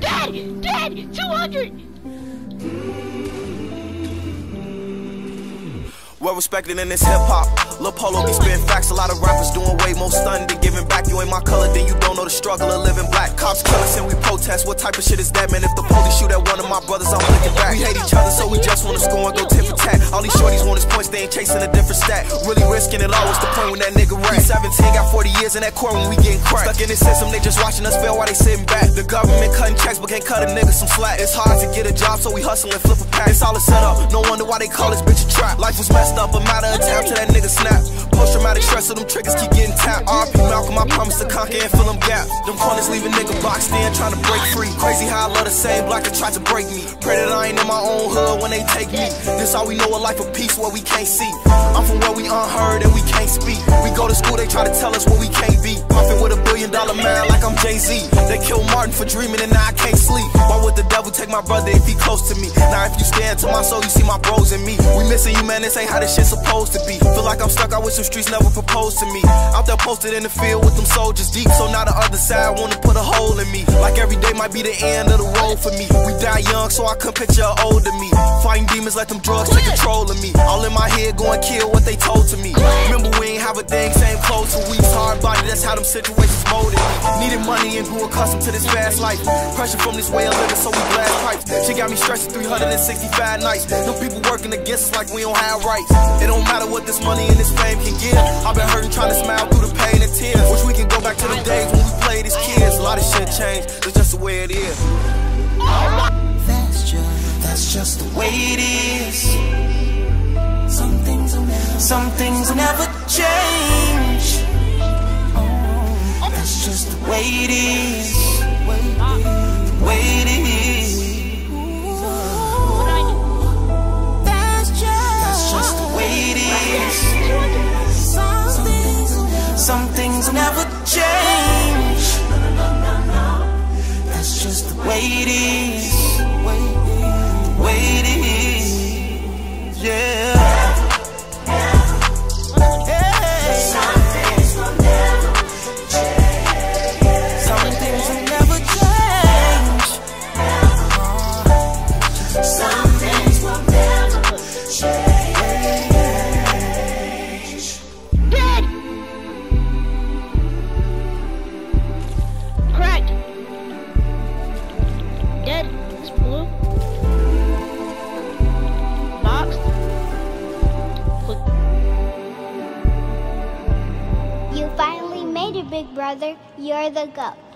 Dad! Dad! 200! Well respected in this hip hop. Lil Polo be spitting facts. A lot of rappers doing more stunning than giving back. You ain't my color, then you don't know the struggle of living black. Cops kill us and we protest. What type of shit is that, man? If the police shoot at one of my brothers, I'm looking back. We hate each other, so we just wanna score and go tit for tat. All these shorties want is points, they ain't chasing a different stat. Really risking it all. What's the point when that nigga rap? 17 got 40 years in that court when we getting cracked. Stuck in this system, they just watching us fail while they sitting back. The government cutting checks, but can't cut a nigga some slack. It's hard to get a job, so we hustle and flip a pack. It's all a setup. No wonder why they call this bitch a trap. Life was messed up, a matter of time till that nigga snap. Post traumatic stress, so them triggers keep getting tapped. RP Malcolm, I promise to conquer and fill them gaps. Them corners leave a nigga boxed in, trying to break free. Crazy how I love the same block that tried to break me. Pray that I ain't in my own hood when they take me. This all we know a life of peace where we can't see. I'm from where we unheard and we can't speak. We go to school, they try to tell us what we can't be. Muffin with a billion dollar man like I'm Jay Z. They killed Martin for dreaming and now I can't sleep. Why take my brother if he close to me? Now if you stand to my soul, you see my bros and me. We missing you, man. This ain't how this shit supposed to be. Feel like I'm stuck out with some streets never proposed to me. Out there posted in the field with them soldiers deep, so now the other side wanna put a hole in me. Like every day might be the end of the road for me. We die young, so I couldn't picture an older me. Fighting demons, let them drugs take control of me. All in my head, going kill what they told to me. Remember we have a thing, same clothes for weeks, hard body. That's how them situations molded. Needed money and grew accustomed to this fast life. Pressure from this way of living, so we blast pipes. She got me stressing 365 nights. No people working against us like we don't have rights. It don't matter what this money and this fame can give. I've been hurting trying to smile through the pain and tears. Some things never change. Oh, that's just the way it is. Way it is. That's just, the way it is. Some things, some things will never change. That's just the way it is. It, big brother. You're the goat.